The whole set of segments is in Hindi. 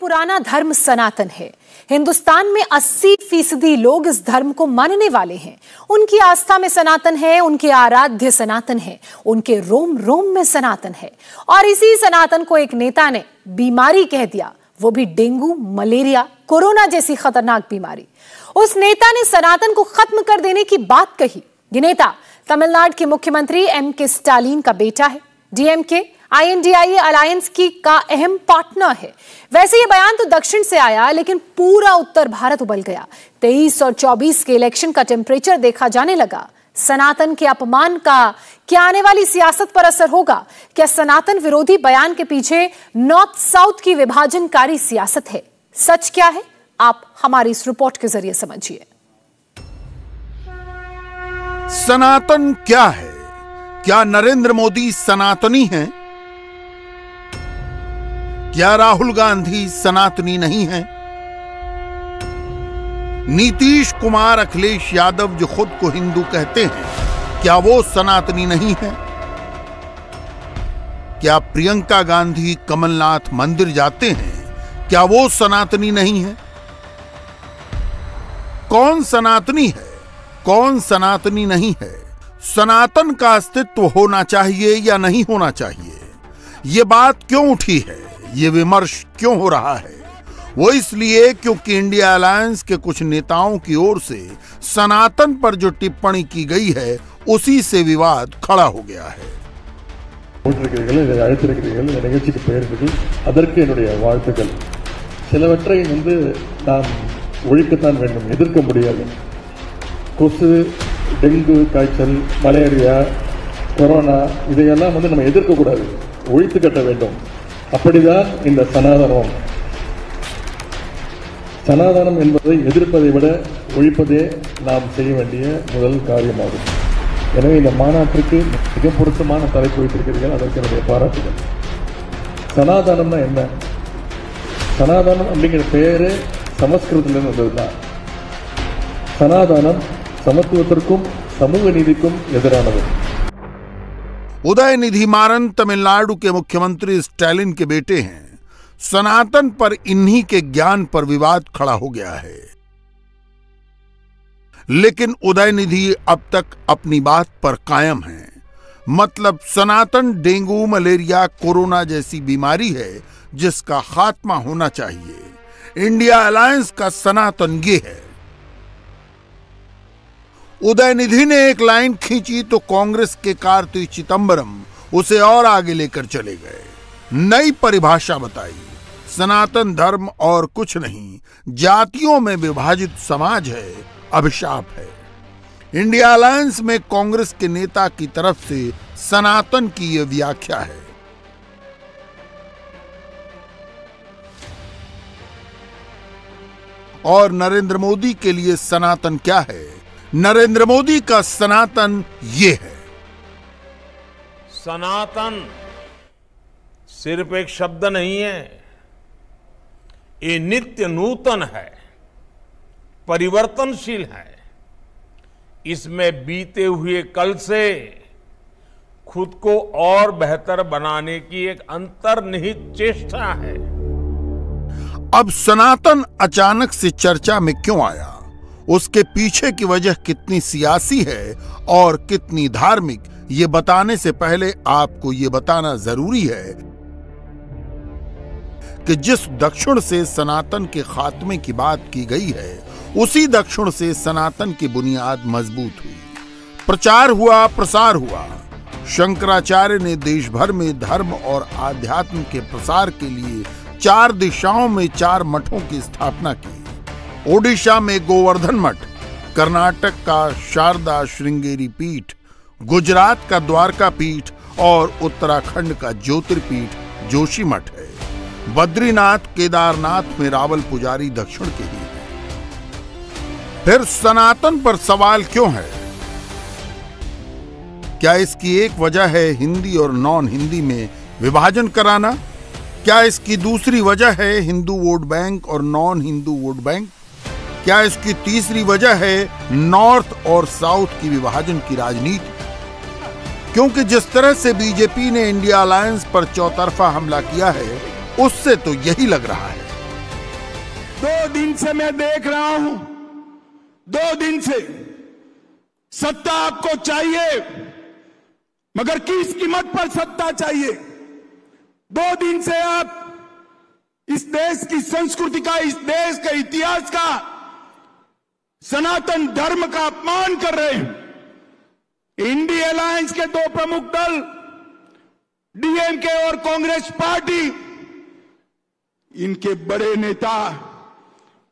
पुराना धर्म सनातन है। हिंदुस्तान में 80 फ़ीसदी लोग इस धर्म को मानने वाले हैं। उनकी आस्था में सनातन है, उनके आराध्य सनातन है, उनके रोम रोम में सनातन है। और इसी सनातन को एक नेता ने बीमारी कह दिया। वो भी डेंगू, मलेरिया, कोरोना जैसी खतरनाक बीमारी। उस नेता ने सनातन को खत्म कर देने की बात कही। ये नेता तमिलनाडु के मुख्यमंत्री एम के स्टालिन का बेटा है। डीएमके आईएनडीआई अलायंस की का अहम पार्टनर है। वैसे ये बयान तो दक्षिण से आया, लेकिन पूरा उत्तर भारत उबल गया। 23 और 24 के इलेक्शन का टेम्परेचर देखा जाने लगा। सनातन के अपमान का क्या आने वाली सियासत पर असर होगा? क्या सनातन विरोधी बयान के पीछे नॉर्थ साउथ की विभाजनकारी सियासत है? सच क्या है? आप हमारी इस रिपोर्ट के ज़रिए समझिए। सनातन क्या है? क्या नरेंद्र मोदी सनातनी हैं? क्या राहुल गांधी सनातनी नहीं है? नीतीश कुमार अखिलेश यादव जो खुद को हिंदू कहते हैं, क्या वो सनातनी नहीं है? क्या प्रियंका गांधी कमलनाथ मंदिर जाते हैं, क्या वो सनातनी नहीं है? कौन सनातनी है, कौन सनातनी नहीं है? सनातन का अस्तित्व होना चाहिए या नहीं होना चाहिए? ये बात क्यों उठी है? ये विमर्श क्यों हो रहा है वो इसलिए क्योंकि इंडिया अलायंस के कुछ नेताओं की ओर से सनातन पर जो टिप्पणी की गई है उसी से विवाद खड़ा हो गया है போட்டிருக்கிறீர்கள் இதை அழைத்திருக்கிறீர்கள் இந்த நிகழ்ச்சிக்கு பெயர்ந்தது அதற்கு என்னுடைய வாழ்த்துக்கள் சிலவற்றை வந்து நாம் ஒழிக்கத்தான் வேண்டும் எதிர்க்க முடியாது கொசு டெங்கு காய்ச்சல் மலேரியா கொரோனா இதையெல்லாம் வந்து நம்ம எதிர்க்கக்கூடாது ஒழித்து கட்ட வேண்டும் அப்படிதான் இந்த சனாதனம். சனாதனம் என்பதை எதிர்ப்பதை விட ஒழிப்பதே நாம் செய்ய வேண்டிய முதல் காரியமாகும். எனவே இந்த மாநாட்டிற்கு மிக பொருத்தமான தலைப்பு வைத்திருக்கிறீர்கள். அதற்கு என்னுடைய பாராட்டுகள். சனாதனம்னா என்ன? சனாதனம் அப்படிங்கிற பெயரு சமஸ்கிருதத்திலிருந்து வந்ததுதான். சனாதனம் சமத்துவத்திற்கும் சமூக நீதிக்கும் எதிரானது. उदय निधि मारन तमिलनाडु के मुख्यमंत्री स्टैलिन के बेटे हैं। सनातन पर इन्हीं के ज्ञान पर विवाद खड़ा हो गया है। लेकिन उदय निधि अब तक अपनी बात पर कायम है। मतलब सनातन डेंगू, मलेरिया, कोरोना जैसी बीमारी है, जिसका खात्मा होना चाहिए। इंडिया अलायंस का सनातन ये है। उदयनिधि ने एक लाइन खींची तो कांग्रेस के कार्ति चिदम्बरम उसे और आगे लेकर चले गए। नई परिभाषा बताई। सनातन धर्म और कुछ नहीं, जातियों में विभाजित समाज है, अभिशाप है। इंडिया अलायंस में कांग्रेस के नेता की तरफ़ से सनातन की यह व्याख्या है। और नरेंद्र मोदी के लिए सनातन क्या है? नरेंद्र मोदी का सनातन ये है। सनातन सिर्फ़ एक शब्द नहीं है ये नित्य नूतन है परिवर्तनशील है। इसमें बीते हुए कल से खुद को और बेहतर बनाने की एक अंतर्निहित चेष्टा है। अब सनातन अचानक से चर्चा में क्यों आया? उसके पीछे की वजह कितनी सियासी है और कितनी धार्मिक, ये बताने से पहले आपको ये बताना ज़रूरी है कि जिस दक्षिण से सनातन के खात्मे की बात की गई है, उसी दक्षिण से सनातन की बुनियाद मज़बूत हुई। प्रचार हुआ, प्रसार हुआ। शंकराचार्य ने देश भर में धर्म और आध्यात्म के प्रसार के लिए चार दिशाओं में चार मठों की स्थापना की। ओडिशा में गोवर्धन मठ, कर्नाटक का शारदा श्रृंगेरी पीठ, गुजरात का द्वारका पीठ और उत्तराखंड का ज्योतिर्पीठ जोशी मठ है। बद्रीनाथ, केदारनाथ में रावल पुजारी दक्षिण के ही हैं। फिर सनातन पर सवाल क्यों है? क्या इसकी एक वजह है हिंदी और नॉन हिंदी में विभाजन कराना? क्या इसकी दूसरी वजह है हिंदू वोट बैंक और नॉन हिंदू वोट बैंक क्या इसकी तीसरी वजह है नॉर्थ और साउथ की विभाजन की राजनीति? क्योंकि जिस तरह से बीजेपी ने इंडिया अलायंस पर चौतरफा हमला किया है, उससे तो यही लग रहा है। दो दिन से मैं देख रहा हूँ। दो दिन से सत्ता आपको चाहिए, मगर किस कीमत पर सत्ता चाहिए? दो दिन से आप इस देश की संस्कृति का, इस देश के इतिहास का सनातन धर्म का अपमान कर रहे हैं। इंडी अलायंस के दो प्रमुख दल, डीएमके और कांग्रेस पार्टी, इनके बड़े नेता,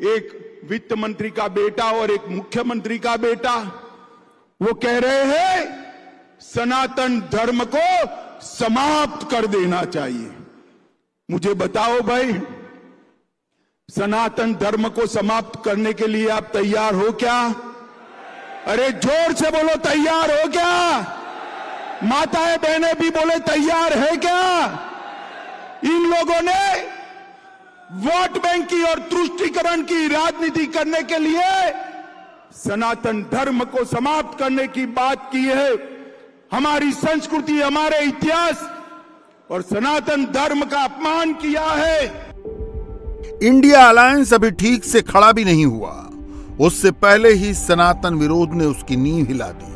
एक वित्त मंत्री का बेटा और एक मुख्यमंत्री का बेटा, वो कह रहे हैं, सनातन धर्म को समाप्त कर देना चाहिए। मुझे बताओ भाई सनातन धर्म को समाप्त करने के लिए आप तैयार हो क्या? अरे ज़ोर से बोलो, तैयार हो क्या? माताएँ बहनें भी बोले, तैयार है क्या? इन लोगों ने वोट बैंक की और तुष्टिकरण की राजनीति करने के लिए सनातन धर्म को समाप्त करने की बात की है। हमारी संस्कृति, हमारे इतिहास और सनातन धर्म का अपमान किया है। इंडिया अलायंस अभी ठीक से खड़ा भी नहीं हुआ। उससे पहले ही सनातन विरोध ने उसकी नींव हिला दी,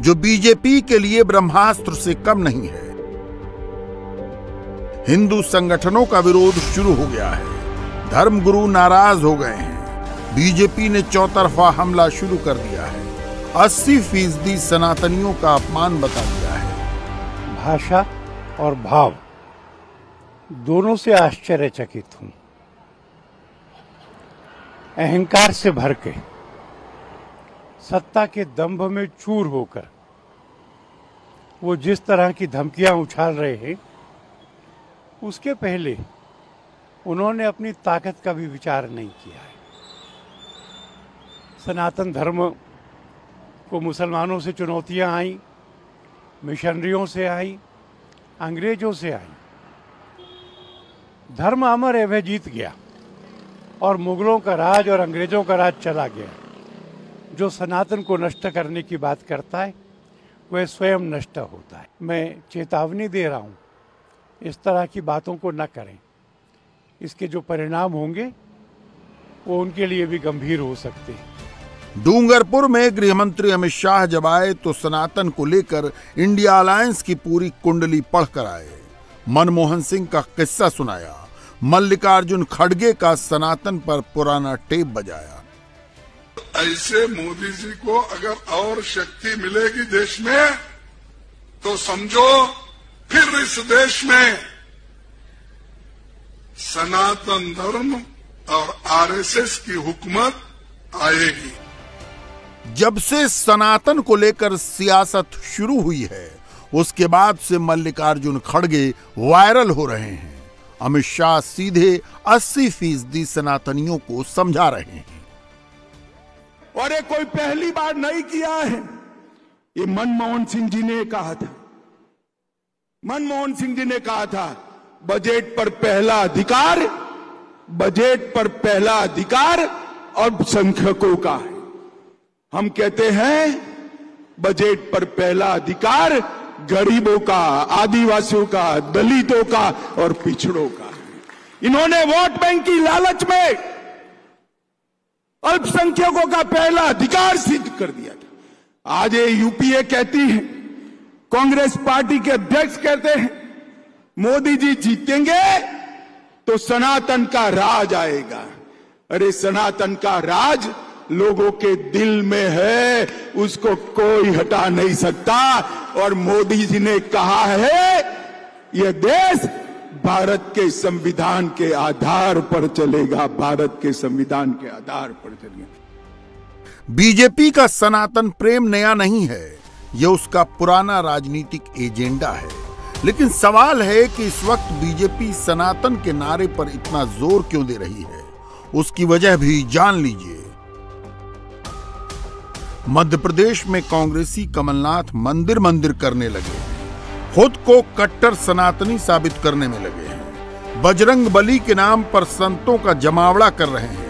जो बीजेपी के लिए ब्रह्मास्त्र से कम नहीं है। हिंदू संगठनों का विरोध शुरू हो गया है। धर्मगुरु नाराज़ हो गए हैं। बीजेपी ने चौतरफा हमला शुरू कर दिया है। 80 फ़ीसदी सनातनियों का अपमान बता दिया है। भाषा और भाव दोनों से आश्चर्यचकित हूँ। अहंकार से भर के, सत्ता के दंभ में चूर होकर, वो जिस तरह की धमकियाँ उछाल रहे हैं, उसके पहले उन्होंने अपनी ताकत का भी विचार नहीं किया है। सनातन धर्म को मुसलमानों से चुनौतियाँ आई, मिशनरियों से आई, अंग्रेज़ों से आई। धर्म अमर वह जीत गया। और मुगलों का राज और अंग्रेज़ों का राज चला गया। जो सनातन को नष्ट करने की बात करता है, वह स्वयं नष्ट होता है। मैं चेतावनी दे रहा हूँ, इस तरह की बातों को न करें। इसके जो परिणाम होंगे, वो उनके लिए भी गंभीर हो सकते हैं। डूंगरपुर में गृह मंत्री अमित शाह जब आए तो सनातन को लेकर इंडिया अलायंस की पूरी कुंडली पढ़कर आए। मनमोहन सिंह का किस्सा सुनाया। मल्लिकार्जुन खड़गे का सनातन पर पुराना टेप बजाया। ऐसे मोदी जी को अगर और शक्ति मिलेगी देश में तो समझो फिर इस देश में सनातन धर्म और आरएसएस की हुकूमत आएगी। जब से सनातन को लेकर सियासत शुरू हुई है उसके बाद से मल्लिकार्जुन खड़गे वायरल हो रहे हैं। अमित शाह सीधे 80 फ़ीसदी सनातनियों को समझा रहे हैं। और ये कोई पहली बार नहीं किया है। ये मनमोहन सिंह जी ने कहा था। मनमोहन सिंह जी ने कहा था, बजट पर पहला अधिकार, बजट पर पहला अधिकार अल्पसंख्यकों का है। हम कहते हैं, बजट पर पहला अधिकार गरीबों का, आदिवासियों का, दलितों का और पिछड़ों का। इन्होंने वोट बैंक की लालच में अल्पसंख्यकों का पहला अधिकार सिद्ध कर दिया था। आज ये यूपीए कहती है, कांग्रेस पार्टी के अध्यक्ष कहते हैं, मोदी जी जीतेंगे तो सनातन का राज आएगा। अरे सनातन का राज लोगों के दिल में है, उसको कोई हटा नहीं सकता। और मोदी जी ने कहा है यह देश भारत के संविधान के आधार पर चलेगा, भारत के संविधान के आधार पर चलेगा। बीजेपी का सनातन प्रेम नया नहीं है यह उसका पुराना राजनीतिक एजेंडा है। लेकिन सवाल है कि इस वक्त बीजेपी सनातन के नारे पर इतना ज़ोर क्यों दे रही है? उसकी वजह भी जान लीजिए। मध्य प्रदेश में कांग्रेसी कमलनाथ मंदिर मंदिर करने लगे। खुद को कट्टर सनातनी साबित करने में लगे हैं। बजरंग बली के नाम पर संतों का जमावड़ा कर रहे हैं।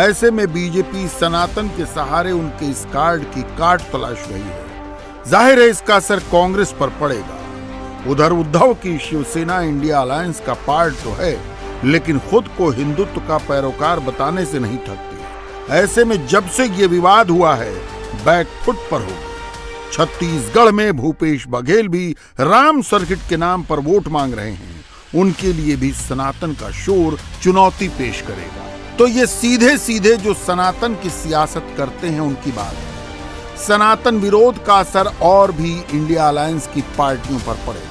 ऐसे में बीजेपी सनातन के सहारे उनके इस कार्ड की काट तलाश रही है। ज़ाहिर है इसका असर कांग्रेस पर पड़ेगा। उधर उद्धव की शिवसेना इंडिया अलायंस का पार्ट तो है, लेकिन खुद को हिंदुत्व का पैरोकार बताने से नहीं थकती। ऐसे में जब से ये विवाद हुआ है बैक फुट पर हो। छत्तीसगढ़ में भूपेश बघेल भी राम सर्किट के नाम पर वोट मांग रहे हैं। उनके लिए भी सनातन का शोर चुनौती पेश करेगा। तो ये सीधे सीधे जो सनातन की सियासत करते हैं, उनकी बात है। सनातन विरोध का असर और भी इंडिया अलायंस की पार्टियों पर पड़ेगा।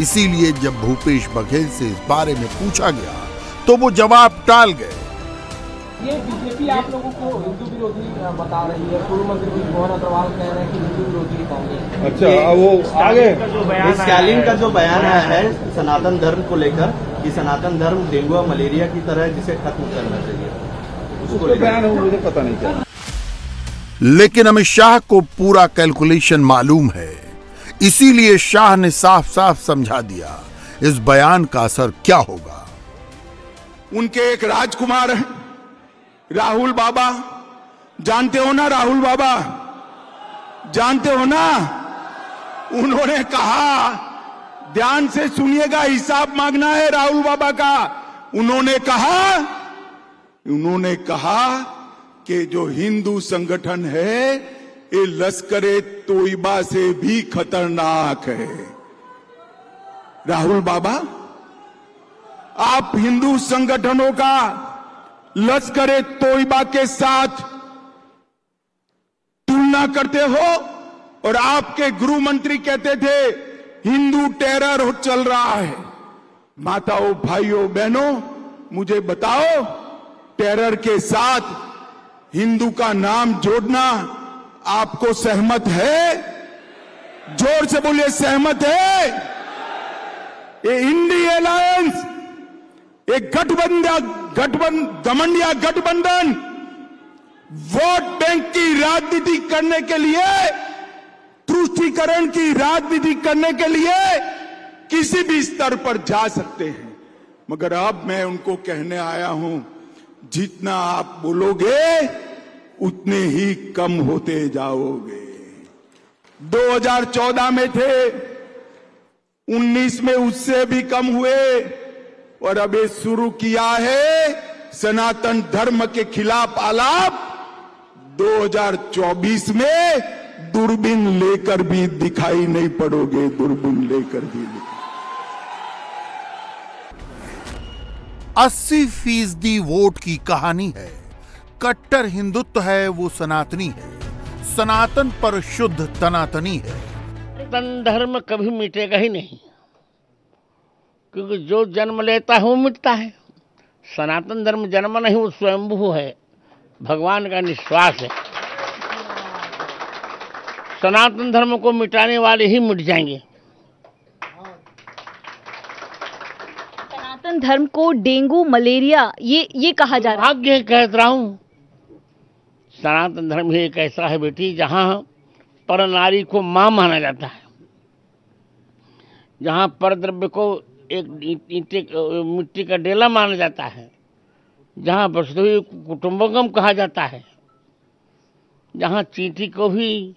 इसीलिए जब भूपेश बघेल से इस बारे में पूछा गया तो वो जवाब टाल गए। ये बीजेपी आप लोगों को हिंदू विरोधी बता रही है। पूर्व मंत्री मोहन अग्रवाल कह रहे हैं कि हिंदू विरोधी कांग्रेस। अच्छा वो आगे। स्टालिन का जो बयान आया है सनातन धर्म को लेकर कि सनातन धर्म डेंगू और मलेरिया की तरह जिसे खत्म करना चाहिए। उसको बयान हो मुझे पता नहीं क्या। लेकिन अमित शाह को पूरा कैलकुलेशन मालूम है। इसीलिए शाह ने साफ़ साफ़ समझा दिया इस बयान का असर क्या होगा। उनके एक राजकुमार हैं। राहुल बाबा, जानते हो ना राहुल बाबा? जानते हो ना? उन्होंने कहा, ध्यान से सुनिएगा, हिसाब मांगना है राहुल बाबा का। उन्होंने कहा उन्होंने कहा कि जो हिंदू संगठन है, ये लश्करे तोयबा से भी खतरनाक है। राहुल बाबा, आप हिंदू संगठनों का लश्कर तोयबा के साथ तुलना करते हो और आपके गृह मंत्री कहते थे, हिंदू टेरर हो चल रहा है। माताओं, भाइयों, बहनों, मुझे बताओ, टेरर के साथ हिंदू का नाम जोड़ना आपको सहमत है? ज़ोर से बोलिए, सहमत है? ये इंडी अलायंस, एक गठबंधन गठबंधन गमंडिया गठबंधन, वोट बैंक की राजनीति करने के लिए, तुष्टिकरण की राजनीति करने के लिए किसी भी स्तर पर जा सकते हैं। मगर अब मैं उनको कहने आया हूँ, जितना आप बोलोगे, उतने ही कम होते जाओगे। 2014 में थे 19 में उससे भी कम हुए और अब ये शुरू किया है सनातन धर्म के खिलाफ आलाप। 2024 में दूरबीन लेकर भी दिखाई नहीं पड़ोगे दूरबीन लेकर भी दिखाई 80 फ़ीसदी वोट की कहानी है। कट्टर हिंदुत्व है वो सनातनी है। सनातन पर शुद्ध तनातनी है। सनातन धर्म कभी मिटेगा ही नहीं। क्योंकि जो जन्म लेता है वो मिटता है। सनातन धर्म जन्म नहीं वो स्वयंभू है। भगवान का निश्वास है। सनातन धर्म को मिटाने वाले ही मिट जाएँगे। सनातन धर्म को डेंगू मलेरिया ये ये कहा जा रहा है। भाग्य कह रहा हूँ। सनातन धर्म ही एक ऐसा है बेटी जहाँ पर नारी को माँ माना जाता है। जहाँ पर द्रव्य को एक ईंटे मिट्टी का डेला माना जाता है, जहाँ वसुधैव कुटुंबकम कहा जाता है, जहाँ चींटी को भी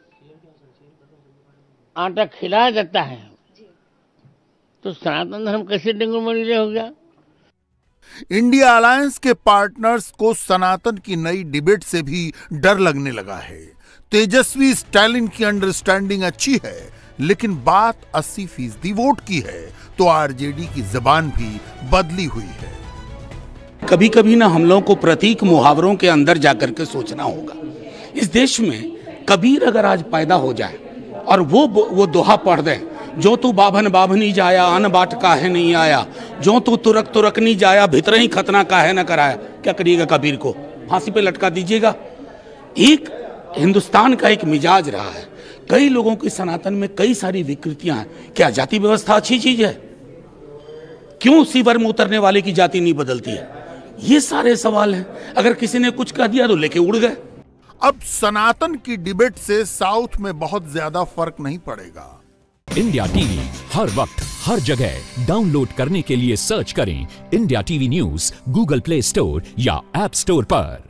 आटा खिलाया जाता है। तो सनातन धर्म कैसे डेंगू मलेरिया हो गया? इंडिया अलायंस के पार्टनर्स को सनातन की नई डिबेट से भी डर लगने लगा है। तेजस्वी स्टालिन की अंडरस्टैंडिंग अच्छी है लेकिन बात 80 फ़ीसदी वोट की है तो आरजेडी की जबान भी बदली हुई है। कभी कभी ना हम लोगों को प्रतीक मुहावरों के अंदर जाकर के सोचना होगा। इस देश में कबीर अगर आज पैदा हो जाए, और वो वो दोहा पढ़ दे, जो तू बाभन बाभनी जाया, अन बाट काहे नहीं आया। जो तू तुरक तुरक नहीं जाया भीतर ही खतना काहे न कराया। क्या करिएगा कबीर को? फांसी पे लटका दीजिएगा। एक हिंदुस्तान का एक मिजाज रहा है। कई लोगों की सनातन में कई सारी विकृतियाँ हैं। क्या जाति व्यवस्था अच्छी चीज़ है? क्यों उसी वर्म उतरने वाले की जाति नहीं बदलती है? ये सारे सवाल हैं। अगर किसी ने कुछ कह दिया तो लेके उड़ गए। अब सनातन की डिबेट से साउथ में बहुत ज़्यादा फ़र्क नहीं पड़ेगा। इंडिया टीवी हर वक्त हर जगह। डाउनलोड करने के लिए सर्च करें India TV news Google Play Store या एप स्टोर पर।